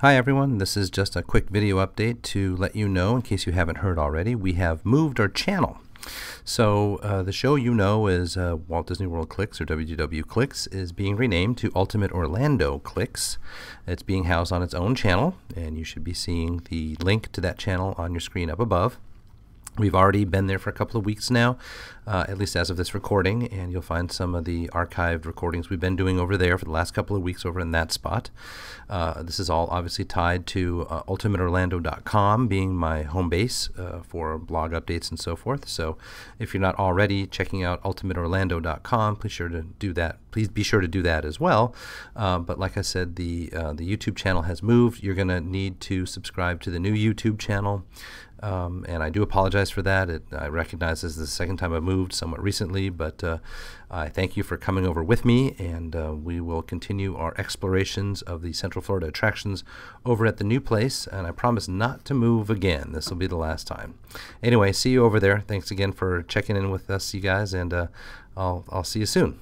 Hi everyone, this is just a quick video update to let you know, in case you haven't heard already, we have moved our channel. So uh, the show you know is uh, Walt Disney World Clicks or WDW Clicks is being renamed to Ultimate Orlando Clicks. It's being housed on its own channel and you should be seeing the link to that channel on your screen up above. We've already been there for a couple of weeks now, uh, at least as of this recording, and you'll find some of the archived recordings we've been doing over there for the last couple of weeks over in that spot. Uh, this is all obviously tied to uh, ultimateorlando.com being my home base uh, for blog updates and so forth. So if you're not already checking out ultimateorlando.com, please sure to do that. Please be sure to do that as well. Uh, but like I said, the uh, the YouTube channel has moved. You're going to need to subscribe to the new YouTube channel. Um, and I do apologize for that. It, I recognize this is the second time I've moved somewhat recently, but uh, I thank you for coming over with me, and uh, we will continue our explorations of the Central Florida attractions over at the new place, and I promise not to move again. This will be the last time. Anyway, see you over there. Thanks again for checking in with us, you guys, and uh, I'll, I'll see you soon.